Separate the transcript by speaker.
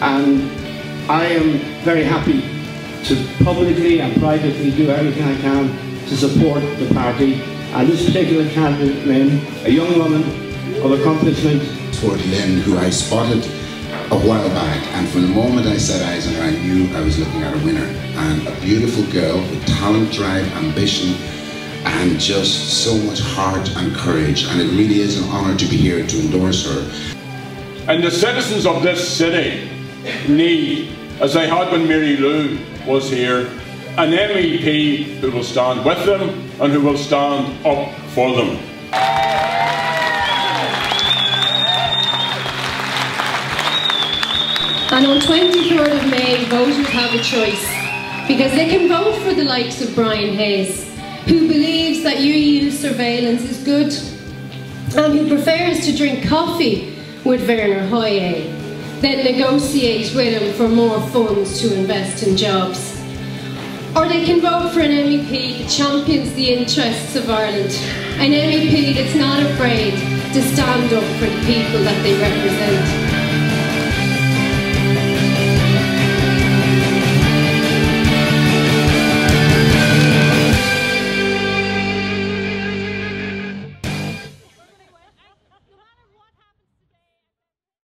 Speaker 1: and I am very happy to publicly and privately do everything I can to support the party. And this particular candidate, Lynn, a young woman of accomplishment.
Speaker 2: Toward Lynn, who I spotted a while back, and from the moment I set eyes on her, I knew I was looking at a winner. And a beautiful girl with talent, drive, ambition, and just so much heart and courage. And it really is an honour to be here to endorse her.
Speaker 3: And the citizens of this city need, as they had when Mary Lou was here, an MEP who will stand with them and who will stand up for them.
Speaker 4: And on 23rd of May, voters have a choice because they can vote for the likes of Brian Hayes, who believes that EU surveillance is good and who prefers to drink coffee with Werner Hoyer than negotiate with him for more funds to invest in jobs. Or they can vote for an MEP that champions the interests of Ireland, an MEP that's not afraid to stand up for the people that they represent.